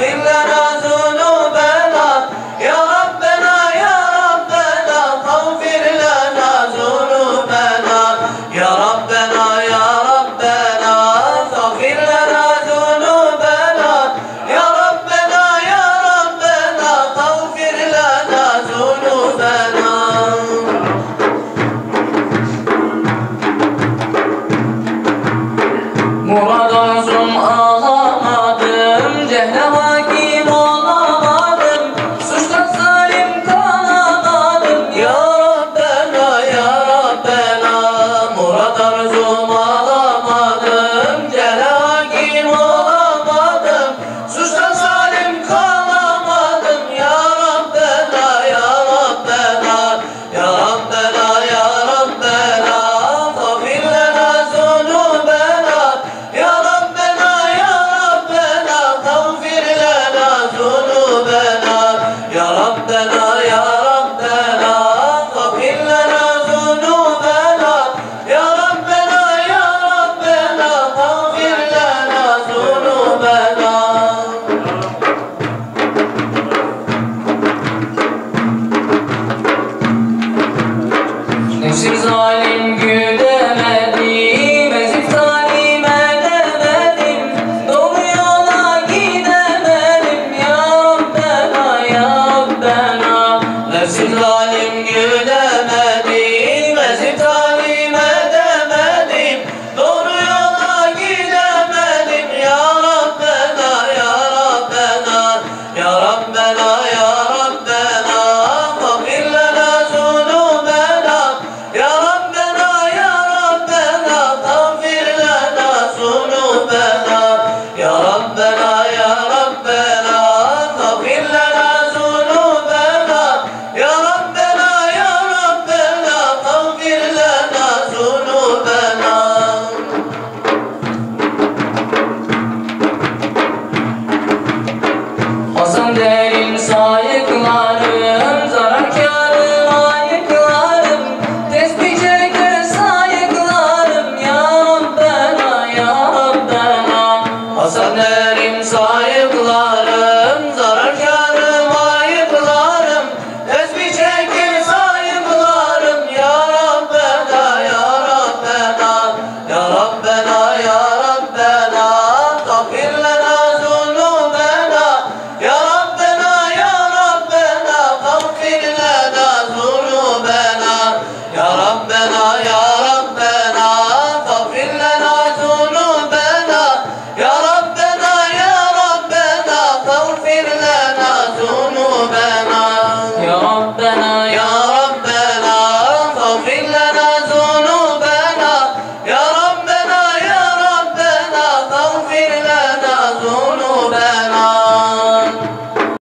غلا That love. Uh, Hasan Erim sahip